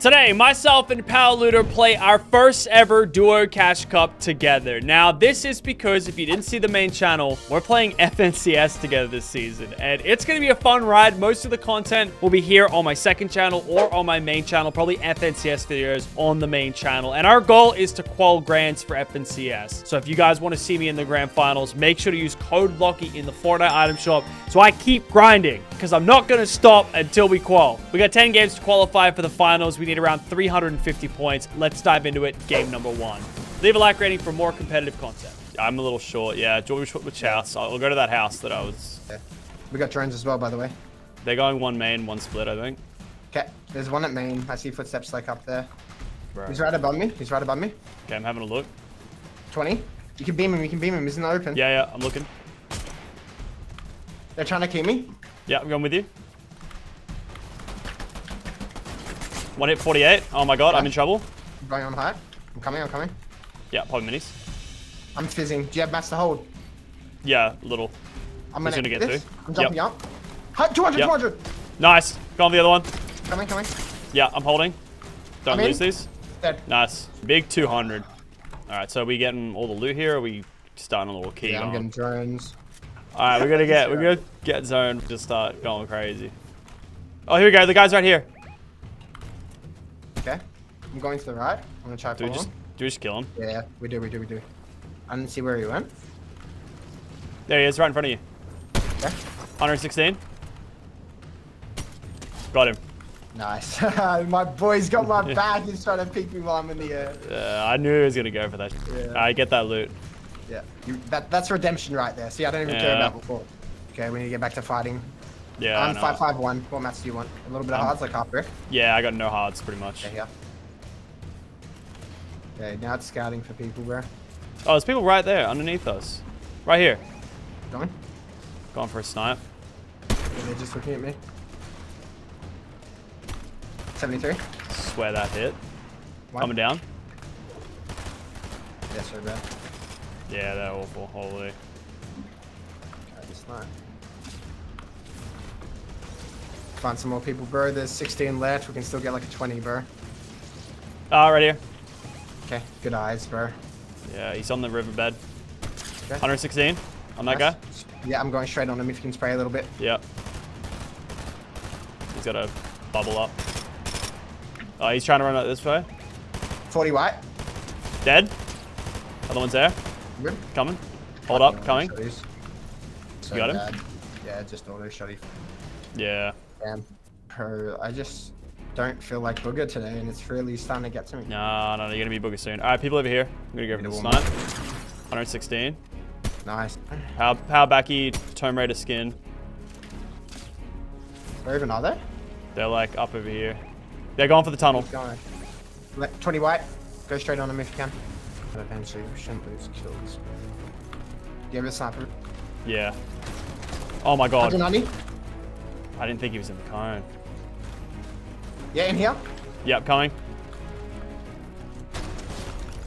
Today, myself and Power Looter play our first ever Duo Cash Cup together. Now, this is because if you didn't see the main channel, we're playing FNCS together this season, and it's going to be a fun ride. Most of the content will be here on my second channel or on my main channel, probably FNCS videos on the main channel. And our goal is to qual grands for FNCS. So if you guys want to see me in the grand finals, make sure to use code LACHY in the Fortnite item shop so I keep grinding because I'm not going to stop until we qual. We got 10 games to qualify for the finals. We need around 350 points. Let's dive into it. Game number one. Leave a like rating for more competitive content. I'm a little short. Yeah, George which house? I'll go to that house that I was. Yeah. We got drones as well, by the way. They're going one main, one split, I think. Okay, there's one at main. I see footsteps like up there. Bro. He's right above me. He's right above me. Okay, I'm having a look. 20. You can beam him. You can beam him. He's in the open. Yeah, yeah, I'm looking. They're trying to kill me. Yeah, I'm going with you. One hit 48. Oh my god, I'm in trouble. I'm going on high. I'm coming, I'm coming. Yeah, probably minis. I'm fizzing. Do you have master hold? Yeah, little. I'm gonna, gonna get this. through. I'm jumping Yep. up. Hi, 200, Yep. 200. Nice. Go on the other one. Coming, coming. Yeah, I'm holding. Don't I'm in. lose these. Dead. Nice. Big 200. All right, so are we getting all the loot here? Or are we starting a little key Yeah, I'm going? getting drones. All right, we're gonna get we're gonna get zone. Just start going crazy. Oh, here we go. The guy's right here. Okay. I'm going to the right. I'm gonna try to Do we just him. do we just kill him? Yeah, we do, we do, we do. I didn't see where he went. There he is, right in front of you. Okay. 116. Got him. Nice. my boy's got my back. He's trying to pick me while I'm in the air. Uh, I knew he was gonna go for that. Yeah. Right, get that loot. Yeah. You, that, that's redemption right there. See, I don't even care Yeah. about before. Okay, we need to get back to fighting. Yeah. I'm know. 551. What mats do you want? A little bit of Um, hards, like half brick? Yeah, I got no hards pretty much. Okay, yeah. Okay, now it's scouting for people, bro. Oh, there's people right there underneath us. Right here. Going? Going for a snipe. Yeah, they're just looking at me. 73. Swear that hit. One. Coming down. Yes, sir, bad. Yeah, they're awful. Holy. Just not. Find some more people, bro. There's 16 left. We can still get like a 20, bro. Ah, right here. Okay, good eyes, bro. Yeah, he's on the riverbed. Okay. 116 on that guy. Yeah, I'm going straight on him if you can spray a little bit. Yep. He's got a bubble up. Oh, he's trying to run out this way. 40 white. Dead. Other one's there. Good. Coming. Hold up. Coming. So You got him? bad. Yeah, just auto shotty. Yeah. Damn. Bro, I just don't feel like booger today, and it's really starting to get to me. No, no, no. You're gonna be booger soon. All right, people over here. I'm gonna go for the snipe. 116. Nice. How, power backy, Tomb Raider skin. Where even are they? They're like up over here. They're going for the tunnel. Keep going. 20 white. Go straight on them if you can. But eventually, we shouldn't lose kills. Do you have a sniper? Yeah. Oh my god. 190? I didn't think he was in the cone. Yeah, in here. Yep, coming.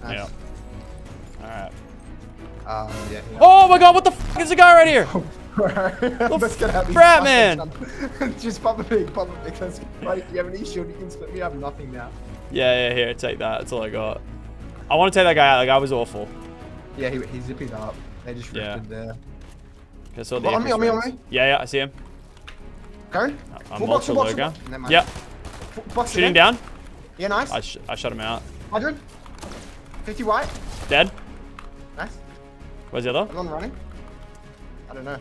Nice. Yep. Alright. Um, yeah, yeah. Oh my god, what the f is the guy right here? Let's get out these Frat fuckers. Just pop a pig, pop a pig. Let's go. Like, you have any shield, you can split me. I have nothing now. Yeah, yeah, here, take that. That's all I got. I want to take that guy out. That guy was awful. Yeah, he, he zipped up. They just Yeah. rifted there. I saw the on me, on me, on me. Yeah, yeah, I see him. Go. I'm Full box, ultra full box, full box. Never mind. Yep, Full box shooting again. down. Yeah, nice. I, sh I shot him out. 100. 50 white. Dead. Nice. Where's the other? Anyone running? I don't know.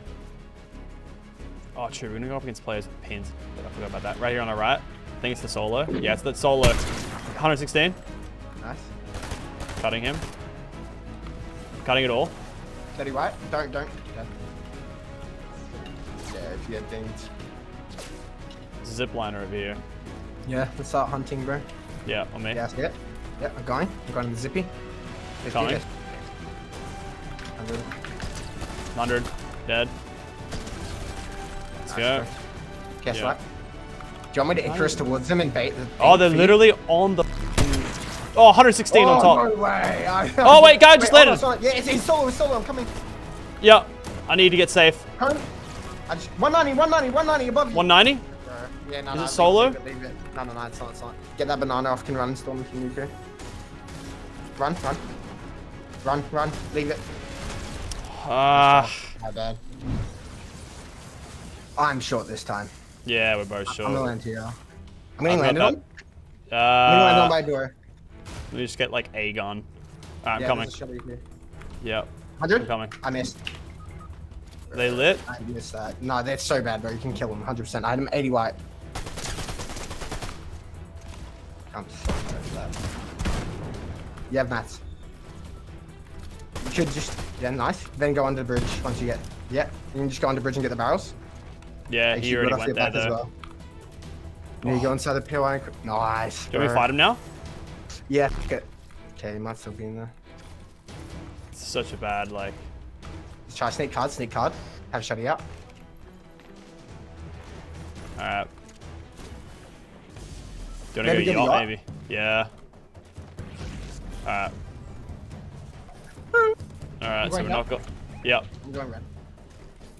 Oh, true. We're gonna go up against players with pins. I forgot about that. Right here on our right. I think it's the solo. Yeah, it's the solo. 116. Nice. Cutting him. Cutting it all. 30 white. Don't, don't. Yeah, yeah if you had things. There's a zip liner over here. Yeah, let's start hunting, bro. Yeah, on me. Yeah, I it. Yeah, I'm going. I'm going to the zippy. Let's Coming. 100. 100. Dead. Let's Nice, go. Guess Yeah. what? Do you want me to Icarus towards them and bait the Oh, they're literally on the. Oh, 116 on Oh, top. No way. I- Oh, wait, guy just hold on, landed. sorry. Yeah, it's, it's solo, it's solo. I'm coming. Yeah, I need to get safe. Home. I just, 190, 190, 190 above you. 190? Bro, Yeah, no, Is no, it solo? Leave it, leave it. No, no, no, it's not, it's not. Get that banana off, can run, storm if you need to. Run, run. Run, run, leave it. Ah, My bad. I'm short this time. yeah, we're both short. I'm gonna land here. I'm getting I've got on. that. I'm gonna land on Uh, by door. Let me just get like a gun. I'm yeah, coming. there's a shot. Yep, 100? I'm coming. I missed. They lit? I missed that. No, that's so bad, bro. You can kill them 100%. I had him 80 white. I'm so sorry for that. You have mats. You should just, yeah, nice. Then go under the bridge once you get, yeah. You can just go under the bridge and get the barrels. Yeah, Make he sure you already got off went there your back though. Then you go inside the pill line. Nice. Do we bro. fight him now? Yeah. Okay. Okay, he might still be in there. It's such a bad, like... Let's try sneak card, sneak card. Have it out. Alright. Do you wanna go get a yacht, yacht? maybe? Yeah. Alright. Alright, so we're not yacht? go- Yep. I'm going red.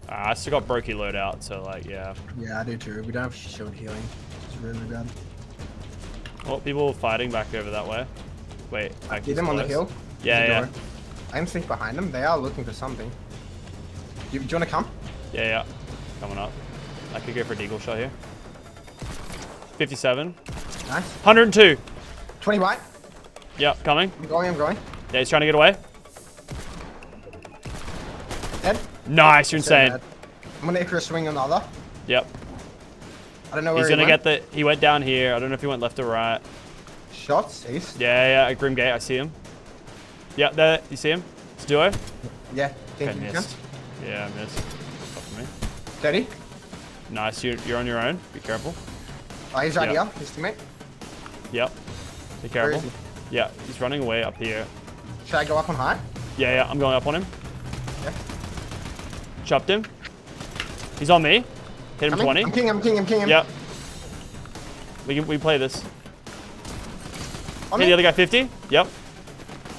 I still got Brokey loadout, so like, yeah. Yeah, I do too. We don't have shield healing. It's really bad. Oh, people fighting back over that way. Wait, Get this them on the hill. Yeah, yeah. door. I am sneak behind them. They are looking for something. Do you, do you want to come? Yeah, yeah. Coming up. I could go for a deagle shot here. 57. Nice. 102. 20 white. Yep, coming. I'm going, I'm going. Yeah, he's trying to get away. Dead. Nice, you're insane. I'm gonna Icarus swing on the other. Yep. I don't know where He's gonna went. get the. He went down here. I don't know if he went left or right. Shots, east. Yeah, yeah, at Grim Gate. I see him. Yeah, there. You see him? It's duo. Yeah. Okay, missed. Yeah, I missed. Off me. 30. Nice. You're, you're on your own. Be careful. Oh, he's right Yeah. here. His teammate. Yep. Be careful. is Yeah, he's running away up here. Should I go up on high? Yeah, yeah. I'm going up on him. Yeah. Chopped him. He's on me. Hit him I'm, in. 20. I'm king, I'm king, I'm king. Yep. We can we play this. On Hit me. the other guy 50. Yep.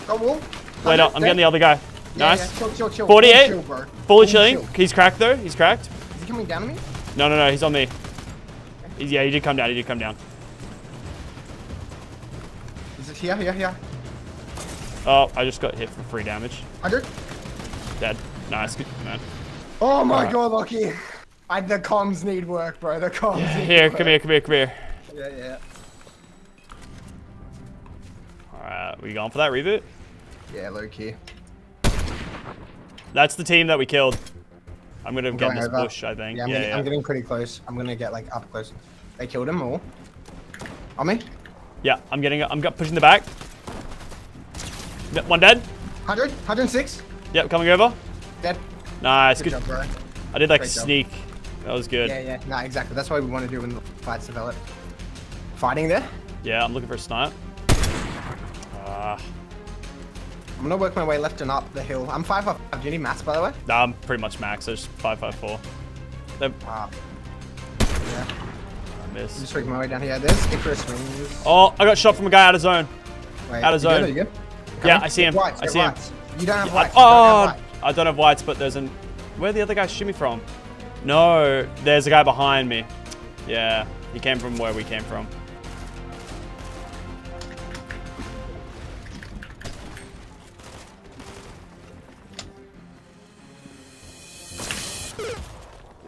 Go wall. Wait up. I'm getting the other guy. Yeah, Nice. Yeah, chill, chill, chill. 48. Chill, bro. Fully chilling. chill. He's cracked though. He's cracked. Is he coming down on me? No, no, no. He's on me. He's, yeah, he did come down. He did come down. Is it here, here, here? Oh, I just got hit for free damage. 100? Dead. Nice. Good, man. Oh my Alright. god, Lucky. I, the comms need work, bro. The comms need Here, work. come here, come here, come here. Yeah, yeah. Alright, we going for that reboot? Yeah, low key. That's the team that we killed. I'm gonna get going this over. bush, I think. Yeah, I'm, Yeah, getting, yeah. I'm getting pretty close. I'm gonna get like up close. They killed him all. On me? Yeah, I'm getting. I'm got pushing the back. One dead. 100? 106? Yep, coming over. Dead. Nice, Good good. job, bro. I did like Great job. That was good. Yeah, yeah. Nah, exactly. That's what we want to do when the fights develop. Fighting there? Yeah, I'm looking for a snipe. Ah, I'm gonna work my way left and up the hill. I'm 5 up. Do you need mats, by the way? nah, I'm pretty much max. There's five five four. They Ah. Yeah. I'm missed. just working my way down here. There's Icarus wings. Oh, I got shot from a guy out of zone. Wait, out of zone. Good? Yeah, I see him. Whites, I see him. You don't have I, whites. you don't oh, have whites. I don't have whites, but there's an. Where the other guy shoot me from? No, there's a guy behind me. Yeah, he came from where we came from.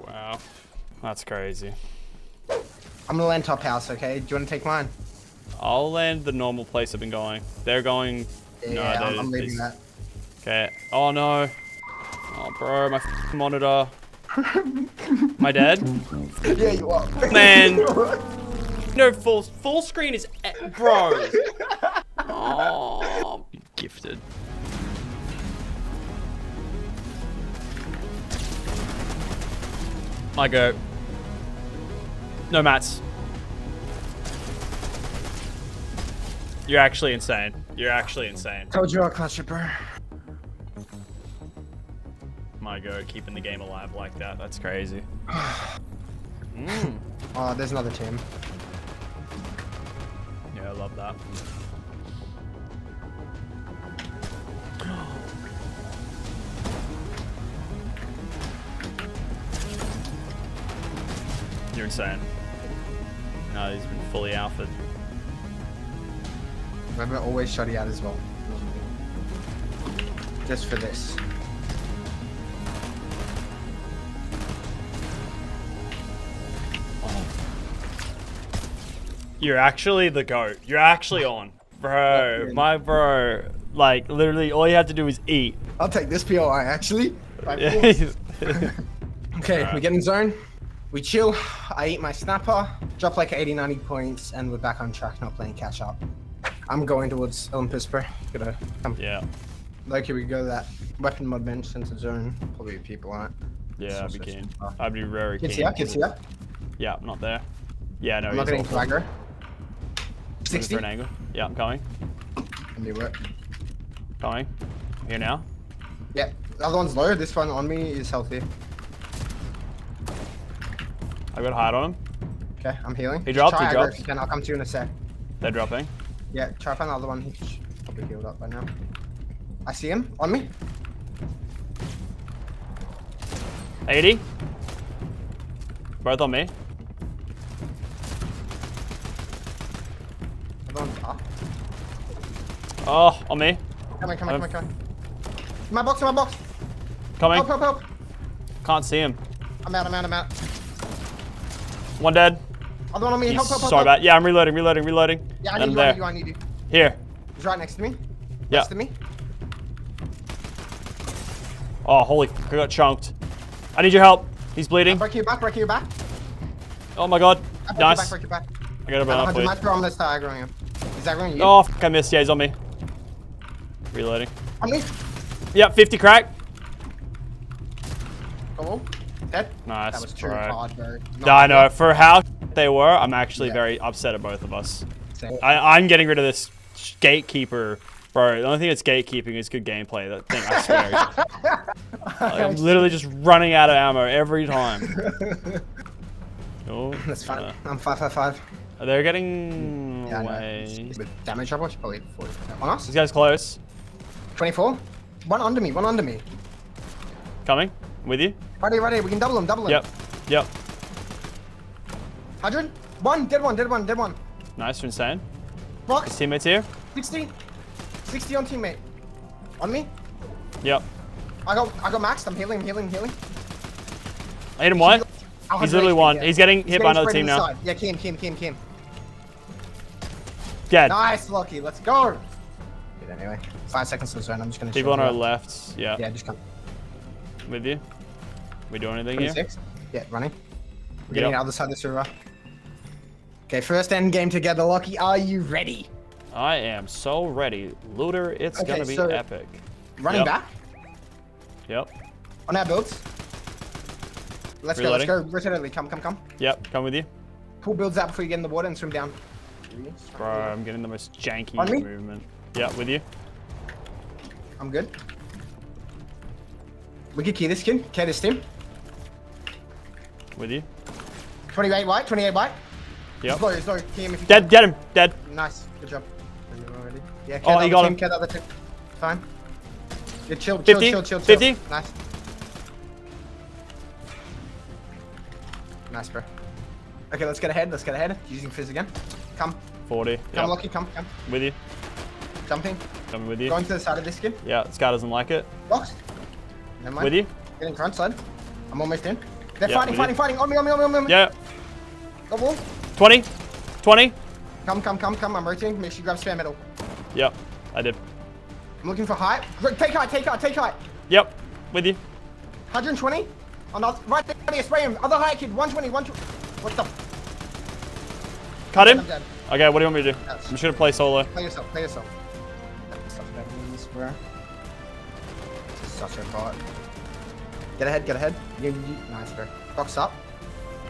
Wow, that's crazy. I'm gonna land top house, okay? Do you wanna take mine? I'll land the normal place I've been going. They're going. Yeah, no, I'm, leaving that. Okay. Oh no. Oh, bro, my monitor. My dad. Yeah, you are. Man. No full full screen is e- bro. Oh, gifted. My go. No mats. You're actually insane. You're actually insane. Told you I'll clutch it, bro. My go, keeping the game alive like that. That's crazy. Mm. Oh, there's another team. Yeah, I love that. You're insane. No, he's been fully alpha. Remember, always shutty out as well. Just for this. You're actually the goat. You're actually on. Bro, my bro. Like, literally, all you have to do is eat. I'll take this POI actually. By Yeah, force. he's- Okay, we get in zone. We chill. I eat my snapper, drop like 80, 90 points, and we're back on track, not playing catch up. I'm going towards Olympus, bro. Gotta come. yeah. Like, here we go, that weapon mod bench center zone. Probably people on it. Yeah, I'd be keen. I'd be very keen. Kids here, kids here. Yeah, I'm not there. Yeah, no, I'm not getting flagger. Looking 60. for an angle. Yeah, I'm coming. Can do work. Coming. Here now. Yeah, the other one's low. This one on me is healthy. I got hide on him. Okay, I'm healing. He dropped, Try he aggro dropped. if you can. I'll come to you in a sec. They're dropping. Yeah, try find the other one. He's probably healed up by now. I see him on me. 80. Both on me. Other one's up. Oh, on me. Coming, coming, I'm- um, coming, coming. In my box, in my box. Coming. Help, help, help. Can't see him. I'm out, I'm out, I'm out. One dead. Other one on me. Help, help, help. sorry about. Yeah, I'm reloading, reloading, reloading. Yeah, I need you, I need you, I need you. Here. He's right next to me. Yeah. Next to me. Oh, holy! I got chunked. I need your help. He's bleeding. Break your back, break your back. Oh my god. I break your back, Nice. your back. I got a banana please. I'm start aggroing him. He's aggroing you. Oh, fuck, I missed. Yeah, he's on me. Reloading. On me. Yep, 50 crack. Oh, dead. Nice, That was too bro. hard, bro. I know. For how they were, I'm actually Yeah. very upset at both of us. Same. I, I'm getting rid of this gatekeeper. Bro, the only thing that's gatekeeping is good gameplay. That thing, I swear. I'm literally just running out of ammo every time. Oh, That's fine. uh, I'm five, five, five. they're getting Yeah, away. With damage I watch, probably 40 on us. This guy's close. 24. One under me, one under me. Coming. With you. Right here, right here. We can double him, double him. Yep. Yep. 100. One, dead one, dead one, dead one. Nice. You're insane. Box. His teammates here. 60. 60 on teammate. On me. Yep. I got, I got maxed. I'm healing, healing, healing. I hit him one. He's literally HP, one. yeah. He's getting hit by another team now. Yeah, Kim, Kim, Kim, Kim. Dead. Nice, Lachy. Let's go. Good, anyway. Five seconds to the zone. I'm just gonna. People on our up. left. Yeah. Yeah, just come. With you. We do anything here? Yeah, running. We're getting Yep. out the side of this river. Okay, first end game together, Lachy. Are you ready? I am so ready. Looter, it's Okay, gonna be so- epic. Running Yep. back Yep. on our builds. Let's Reloading. go. Let's go. Return Come, come, come. Yep. Come with you. Pull builds out before you get in the water and swim down. Bro, I'm getting the most janky movement. Yep, with you. I'm good. We could key this kid. Key this team. With you. 28 white. 28 white. Yeah. Slow, slow. Key him if you Dead, get him. Dead. Nice. Good job. Yeah. Oh, you got other him. team. Key the other team. Fine. Good. Chill. 50? Chill. Chill. Chill. chill. 50? Nice. Nice, bro. Okay, let's get ahead. Let's get ahead. Using fizz again. Come. 40. Come, Yep. Lachy. Come. Come. With you. Jumping. Coming with you. Going to the side of this kid. Yeah, Scar doesn't like it. Box. Never mind. With you. Getting front side. I'm almost in. They're Yeah, fighting, fighting, fighting. On me, on me, on me, on me. Yeah. Go wall. 20. 20. Come, come, come, come. I'm rotating. Make sure you grab spare metal. Yep. I did. I'm looking for height. Take height, take height, take height. Yep. With you. 120. On the right there, right there, spray him. Other height kid. 120, 120. What the? Cut him. Okay, what do you want me to do? Yes. I'm just gonna play solo. Play yourself, play yourself. Bro. This is such a bot. Get ahead, get ahead. You, you, nice, bro. Box up.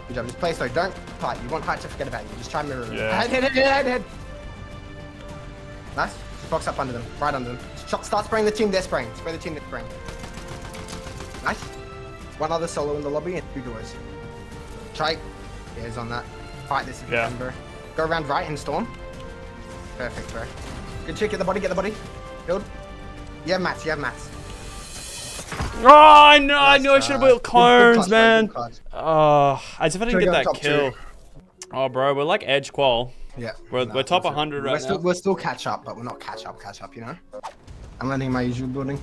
Good job. Just play slow. Don't fight. You want height to forget about you. Just try and mirror. Yeah. Head, head, head, head, head. Nice. Just box up under them. Right under them. Shot, start spraying the team they're spraying. Spray the team they're spraying. Nice. One other solo in the lobby and two doors. Try. Yeah, he's on that. Fight this if you can, bro. Go around right and storm. Perfect, bro. Good check. Get the body. Get the body. Build. You have mats. You have mats. Oh, I know. I knew I should have built cones, man. Oh, I just didn't get that kill. Oh, bro, we're like edge qual. Yeah. We're- we're top that's 100 right we're Still, now. we're still catch up, but we're not catch up, catch up, you know? I'm landing my usual building.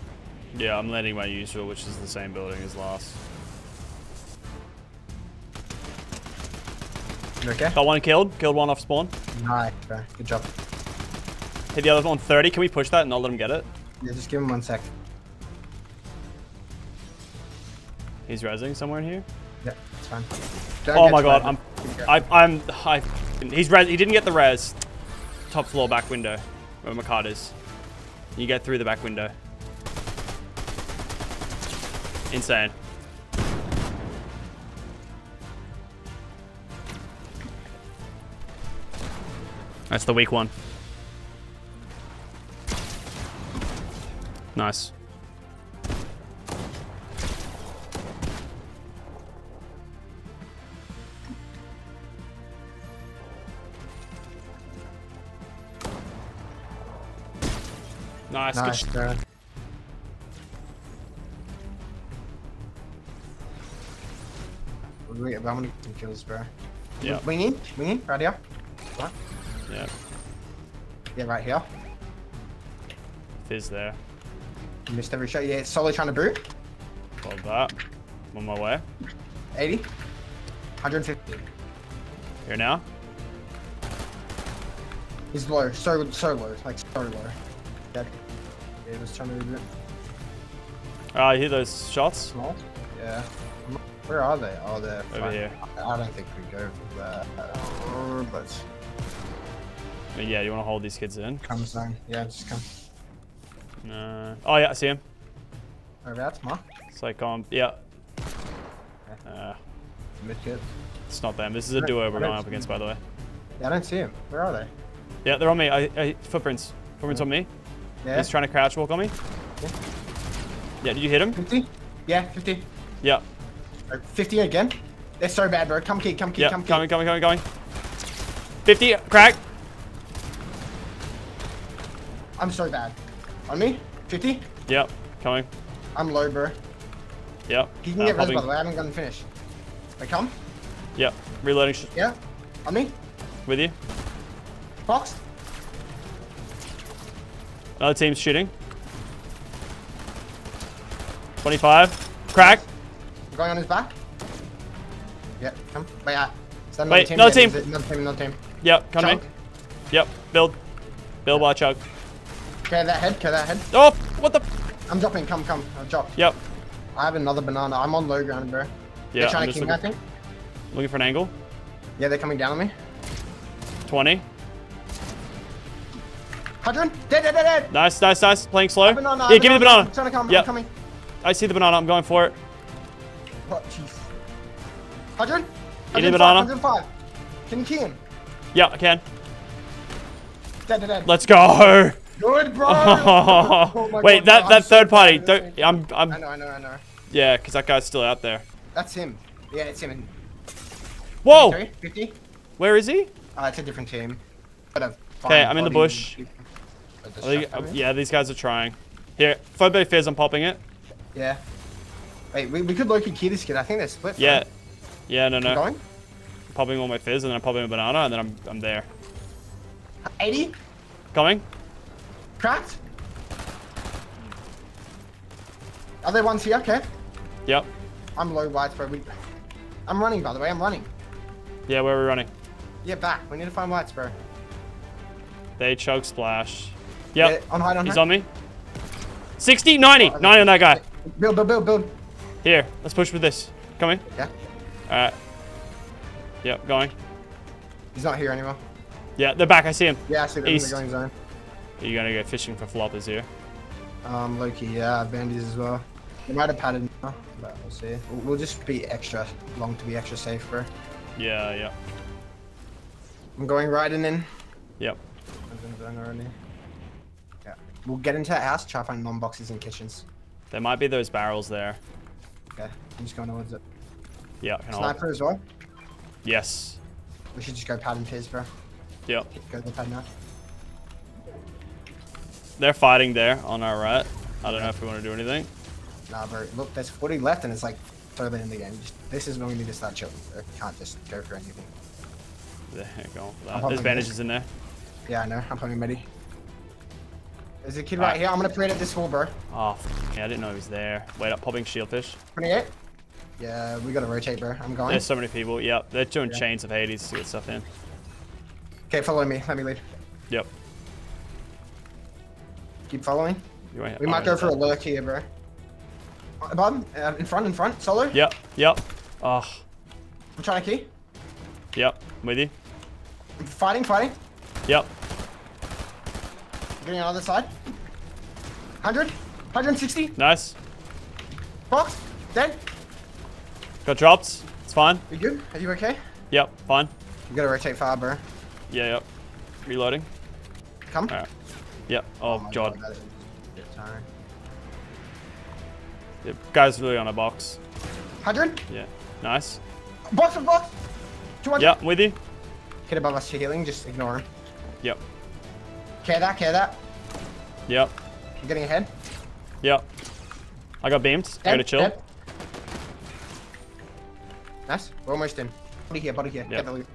Yeah, I'm landing my usual, which is the same building as last. You okay? Got one killed. Killed one off spawn. Nice, bro. Good job. Hit the other one 30. Can we push that and not let him get it? Yeah, just give him one sec. He's rezzing somewhere in here. Yeah, it's fine. Don't Oh my god. I'm, Keep it going. I, I'm, I, he's res. He didn't get the res. Top floor back window, where my card is. You get through the back window. Insane. That's the weak one. Nice. Nice. Good Nice, bro. Wait, I'm gonna get some kills, bro. yeah. Wing in, wing in, right here. What? Yeah. Yeah, right here. Fizz there. Missed every shot. Yeah, it's solo trying to boot. Love that. I'm on my way. 80. 150. Here now. He's low, so so low, like so low. Dead. Yeah, he was trying to reboot. Oh, I hear those shots. Small. Yeah. Where are they? Oh, they're Over fine. here. I don't think we go for that. Uh, but But yeah, you want to hold these kids in? come zone. Yeah, just come. No. Oh yeah, I see him. Over that's mark. It's like um, yeah. Uh, it's not them. This is a duo we're going up against, by the way. Yeah, I don't see him. Where are they? Yeah, they're on me. I, I footprints. Footprints on me. Yeah. He's trying to crouch walk on me. Yeah. Yeah, did you hit him? 50? Yeah, 50. Yeah. Uh, 50 again. They're so bad, bro. Come key, come key, Yeah, come key. coming, coming, coming, coming. 50, crack. I'm so bad. On me? 50? Yep, coming. I'm low, bro. Yep. He can Uh, get res, by the way. I haven't gotten finished. They come? Yep. Reloading sh- Yeah. On me? with you. Fox? Another team's shooting. 25. Crack. I'm going on his back. Yep, come. Wait, uh, is that another Wait, team? another Yeah, team. is it Another team, another team. Yep, coming. Yep, build. Build by chug. Okay, that head, okay, that head. Oh, what the? I'm dropping, come, come. I've dropped. Yep. I have another banana. I'm on low ground, bro. Yeah, they're trying I'm to keep me, I looking, think. looking for an angle. Yeah, they're coming down on me. 20. 100. Dead, dead, dead, dead. Nice, nice, nice. Playing slow. Banana, yeah, give me the banana. I'm trying to come, Yep. I'm coming. I see the banana. I'm going for it. What, jeez. 100. Give me the banana. 105. Can you key him? Yeah, I can. Dead, dead, dead. Let's go. Good, bro. Oh my Wait, God, that no, that I'm so third party. Don't. I'm. game. I'm. I know, I know, I know. Yeah, because that guy's still out there. That's him. Yeah, it's him. Whoa. 50. Where is he? Uh, it's a different team. Okay, I'm in the bush. a I think, uh, yeah, these guys are trying. Here, Phobo Fizz, I'm popping it. Yeah. Wait, we, we could Loki key this kid. I think they're split. Yeah. right? Yeah, no, Keep no. Going? Popping all my Fizz, and then I'm popping a banana, and then I'm I'm there. 80. Coming. Cracked. Are there ones here? Okay. Yep. I'm low whites, bro. We... I'm running, by the way. I'm running. Yeah, where are we running? Yeah, back. We need to find whites, bro. They chug splash. Yep. Yeah, on high, on He's on me. 60, 90. 90 on that guy. Build, build, build, build. Here, let's push with this. Coming. Yeah. Alright. Yep, going. He's not here anymore. Yeah, they're back. I see him. Yeah, I see them. East. They're going zone. Are you gonna go fishing for floppers here? Um, Loki, yeah, bandies as well. They might have padded now, but we'll see. We'll, we'll just be extra long to be extra safe, bro. Yeah, yeah. I'm going right in. Yep. I'm in already. Yeah. We'll get into that house, try to find non-boxes and kitchens. There might be those barrels there. Okay, I'm just going towards it. Yeah, can. Sniper as well. Yes. We should just go pad and fizz, bro. Yep. Go to the pad now. They're fighting there on our right. I don't know if we want to do anything. Nah, bro. Look, there's 40 left, and it's like totally in the game. This is when we need to start chilling. Bro. Can't just go for anything. There you go. I'm There's hoping bandages in there. Yeah, I know. I'm coming, Medi. There's a kid right Alright. here. I'm gonna pray at this wall, bro. Oh, yeah, I didn't know he was there. Wait up, popping shieldfish. 28. Yeah, we gotta rotate, bro. I'm going. There's so many people. Yep, they're doing Yeah. chains of Hades to get stuff in. Okay, follow me. Let me lead. Yep. Keep following. We might go for a lurk here, bro. Bob, uh, in front, in front. Solo. Yep, yep. Oh, I'm trying to key. yep. I'm with you. I'm fighting, fighting. Yep. Getting on the other side. 100. 160. Nice. Box. Dead. Got dropped. It's fine. You good? Are you okay? Yep, fine. You gotta rotate far, bro. Yeah, yep. Reloading. Come. Alright. Yep. Oh, oh, my God. Sorry. Yep. Guy's really on a box. 100. Yeah. Nice. Box of box. 200. Yep, I'm with you. Kid above us healing. Just ignore him. Yep. Care that, care that. Yep. I'm getting ahead. Yep. I got beamed. I gotta chill. dead. Nice. We're almost in. Body here, body here. Yep. Get the loot.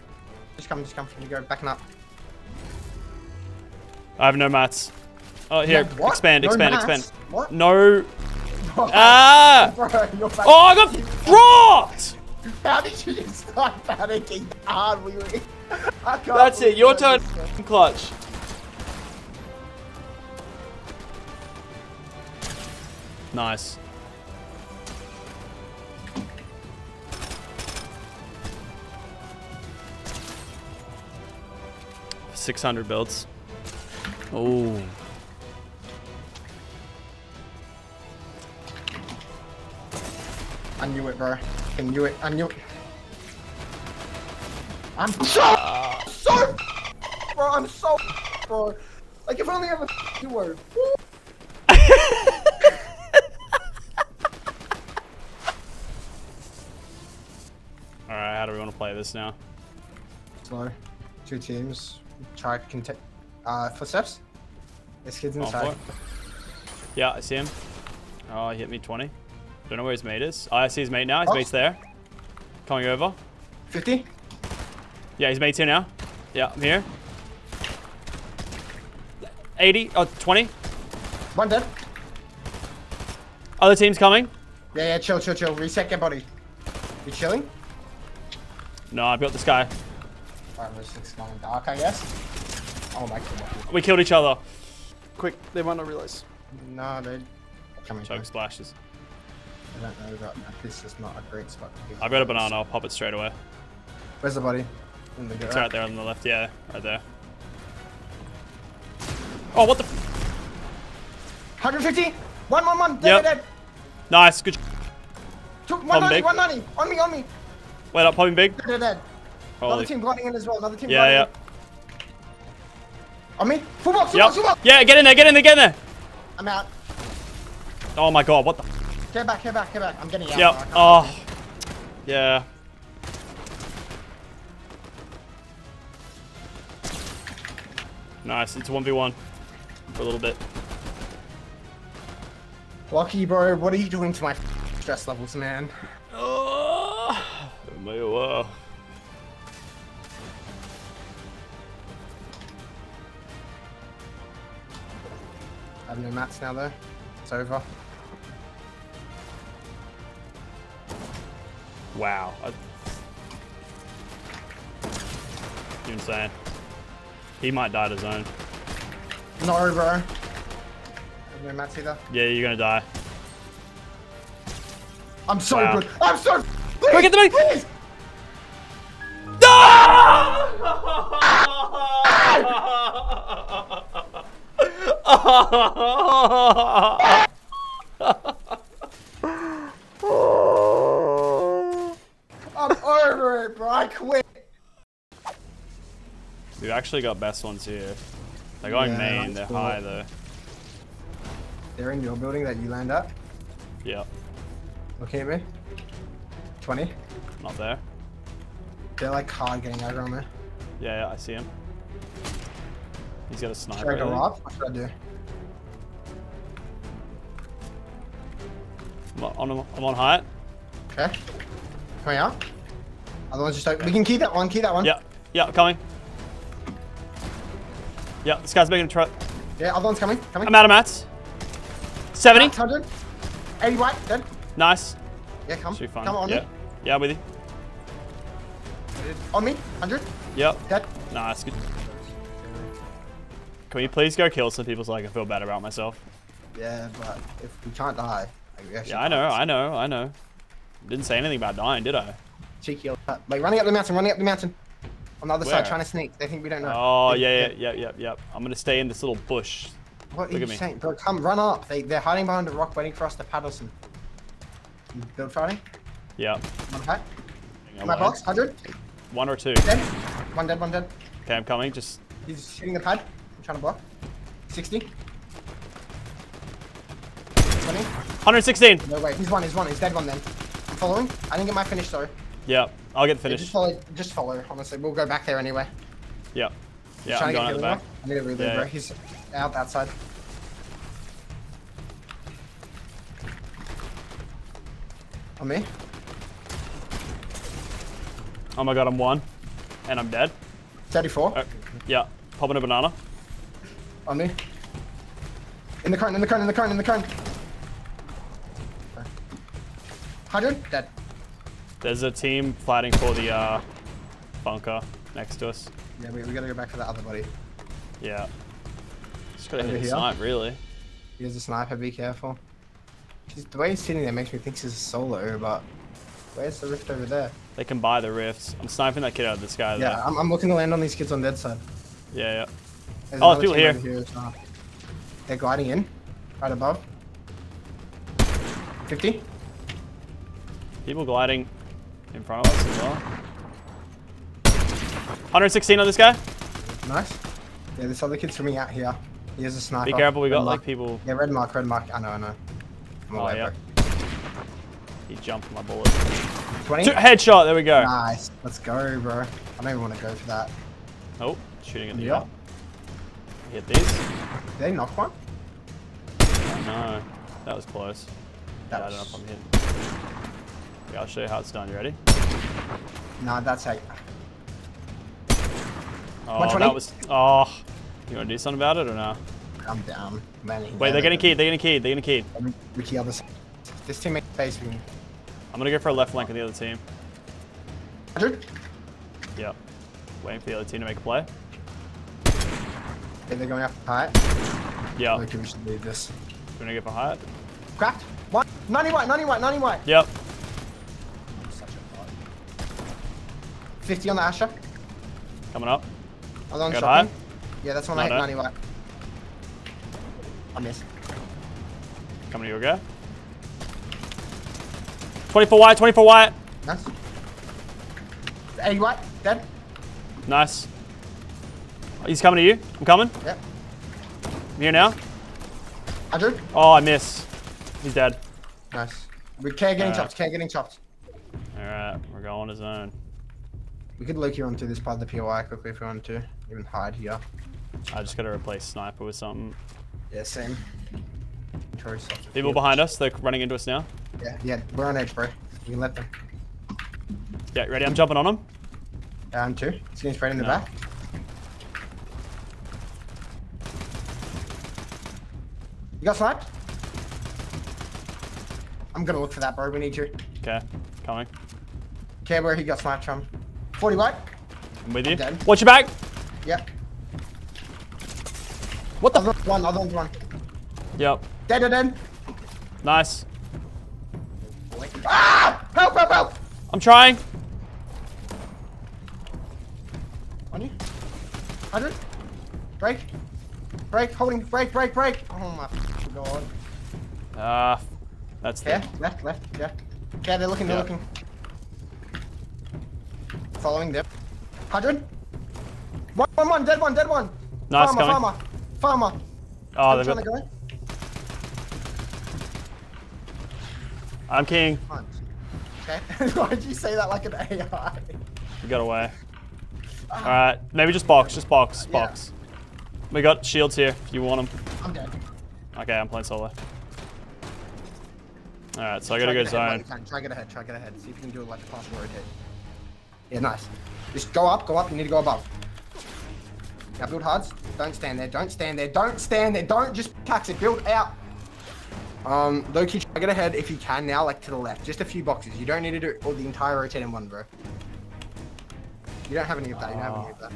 Just come, just come. You go backing up. I have no mats. Oh, here. Expand, No expand, mass? expand. What? No. Ah! Bro. Oh, I got rocked! How did you just start panicking hardly? I can't That's it. Your turn. Clutch. Nice. Six hundred builds. Oh. I knew it, bro. I knew it. I knew it. I'm so, ah. so, bro. I'm so, bro. Like if only I have a word. All right. How do we want to play this now? Slow. Two teams. Try to contact. Uh, footsteps. This kid's inside. Yeah, I see him. Oh, he hit me 20. Don't know where his mate is. Oh, I see his mate now. His Oh. mate's there. Coming over. 50. Yeah, his mate's here now. Yeah, I'm here. 80. Oh, 20. One dead. Other team's coming. Yeah, yeah. Chill, chill, chill. Reset. Get body. You chilling? No, I've got this guy. Alright, we're just going dark, I guess. Oh my god. We killed each other. Quick, they might not realize. No, they. Coming. Chug splashes. I don't know that this is not a great spot to be. I've got a banana. I'll pop it straight away. Where's the body? In the It's right there on the left. Yeah, right there. Oh, what the? 150. One, one, one. Dead, Yep. dead, dead. nice. Good. Two, 190, big. 190. On me, on me. Wait up, popping big. Dead, dead, dead. Another team blinding in as well. Another team Yeah, blinding yeah. in. On me. Full box, full Yep. box, full box. Yeah, get in there. Get in there. Get in there. I'm out. Oh my god, what the? Get back, get back, get back. I'm getting out. Yep. Oh. Ah. Yeah. Nice. It's 1v1 for a little bit. Lachy, bro. What are you doing to my stress levels, man? Oh, my wow. I have no mats now, though. It's over. Wow. You're insane. He might die to zone. No, bro. I have no mats either. Yeah, you're gonna die. I'm so Wow. good. I'm so. Quick, get the money. Please. I'm over it, bro. I quit. We've actually got best ones here. They're going Yeah, main, they're cool. high though. They're in your building that you land at. Yeah, Looking at me. 20. not there. They're like hard getting over on me. Yeah, yeah, I see him. He's got a sniper. Should I I go think. up? What should I do? On, I'm on height. Okay. Coming out. Other one's just open. We can keep that one. Keep that one. Yeah, Yeah, coming. Yeah, this guy's making a truck. Yeah, other one's coming. Coming. I'm out of mats. 70. 100. 80 white. Dead. Nice. Yeah, come. Should be fun. Come on yeah. me. Yeah, I'm with you. On me. 100. Yep. Dead. That's good. Can we please go kill some people so I can feel better about myself? Yeah, but if we can't die, like, Yeah, I know. I know, I know. Didn't say anything about dying, did I? Cheeky. old- Like running up the mountain, running up the mountain. On the other Where? side, trying to sneak. They think we don't know. Oh, They- yeah, yeah, yeah, yeah, yeah. I'm gonna stay in this little bush. What are Look you at me. saying? Bro, come, run up. They, they're hiding behind a rock waiting for us to paddle some. You Build fighting. Yeah. One. I'm My box, 100. One or two. Dead. One dead, one dead. Okay, I'm coming. Just He's hitting the pad. I'm trying to block. 60. 20. 116. No, wait. He's one, he's one. He's dead one then. I'm following. I didn't get my finish though. Yeah, I'll get the Yeah, just follow, just follow, honestly. We'll go back there anyway. Yeah. Yeah, I'm to going get at the back. now. I need to reload, Yeah, bro. yeah. He's out that side. On me? Oh my god, I'm one. And I'm dead. 34. Uh, yeah. Popping a banana. On me. In the cone, in the cone, in the cone, in the cone. 100? Dead. There's a team fighting for the uh, bunker next to us. Yeah, we, we gotta go back for that other buddy. Yeah. Just gotta Over hit the here? snipe, really. He has a sniper, be careful. The way he's sitting there makes me think he's a solo, but where's the rift over there? They can buy the rifts. I'm sniping that kid out of the sky there. Yeah, I'm, I'm looking to land on these kids on dead side. Yeah, yeah. There's Oh, people here. here well. They're gliding in, right above. 50. People gliding in front of us as well. 116 on this guy. Nice. Yeah, this other kid's swimming out here. He has a sniper. Be careful, we Red got mark. like people. Yeah, red mark, red mark. I know, I know. I'm Oh, away, yeah. bro. He jumped my bullet. 20. Two, headshot. There we go. Nice. Let's go, bro. I don't even want to go for that. Oh, shooting at the Yeah. up. Hit these. Did they knock one? Oh, no, that was close. That yeah, I don't know if I'm hitting. Yeah, I'll show you how it's done. You ready? Nah, that's eight. Oh, that was. Oh, you want to do something about it or no? I'm down. Man, Wait, they're getting keyed. They're getting keyed. They're getting keyed. Ricky other side. This teammate face me. I'm gonna go for a left flank of the other team. 100. Yep. Waiting for the other team to make a play. Okay, they're going after high. Yeah. Okay, we should leave this. We're gonna go for height. Cracked. One. 90 white, 90 white, 90 white. Yep. 50 on the Asher. Coming up. Other one Got shotgun. high? Yeah, that's one No, I hit no. 90 white. I missed. Coming to you, okay? 24 white. 24 white. Nice. 80 white. Dead. Nice. He's coming to you. I'm coming. Yep. I'm here now. 100. Oh, I miss. He's dead. Nice. We care getting Uh, chopped. Care getting chopped. All right, we're going to zone. We could look here onto this part of the POI quickly if we want to. Even hide here. I just gotta replace sniper with something. Yeah, same. People behind us. They're running into us now. Yeah, yeah, we're on edge, bro. You can let them. Yeah, ready? I'm jumping on them. Down two. It's getting sprayed in the No. back. You got sniped? I'm gonna look for that, bro. We need you. Okay, coming. Okay, where he got sniped from. 40 white? I'm with you. dead. Watch your back. Yeah. What the? Other one, other one. Yep. Dead, dead, dead. Nice. Ah! Help, help, help! I'm trying. On you. 100. Break. Break, holding, break, break, break. Oh my god. Ah, that's there. the. left, left, yeah. Yeah, they're looking, they're Yeah. looking. Following them. 100. One, one, one, dead one, dead one. Nice, farmer, coming. farmer, farmer. Ah, oh, I'm they've trying got. to go. I'm king. Okay. Why'd you say that like an AI? We got away. Ah. All right, maybe just box, just box, Yeah. box. We got shields here if you want them. I'm dead. Okay, I'm playing solo. All right, so I gotta go ahead while zone. you. Try get ahead, try get ahead. See if you can do it like a fast rotate. Yeah, nice. Just go up, go up. You need to go above. Now build hards. Don't stand there. Don't stand there. Don't stand there. Don't just tax it. Build out. Um, Loki, try get ahead if you can now, like to the left. Just a few boxes. You don't need to do all the entire rotate in one, bro. You don't have any of that. You don't have any of that.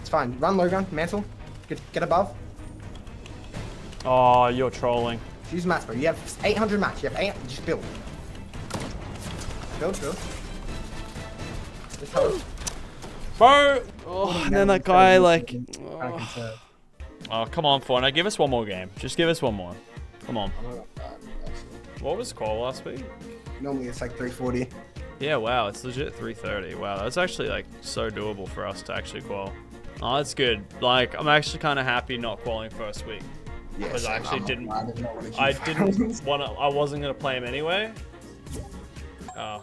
It's fine. Run Logan, mantle. Get get above. Oh, you're trolling. Use mats, bro. You have 800 mats. You have eight. Just build. Build, build. Just hold. Bro! Oh, and then that guy, oh. like... Oh, oh come on, Fortnite. Give us one more game. Just give us one more. Come on. I'm not bad, actually. What was the call last week? Normally it's like 340. Yeah, wow, it's legit 3:30. Wow, that's actually like so doable for us to actually qual. Oh, that's good. Like, I'm actually kind of happy not qualing first week Yeah, because I actually I'm didn't. I didn't want to I didn't want to. I wasn't gonna play him anyway. Oh,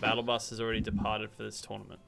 Battle Bus has already departed for this tournament.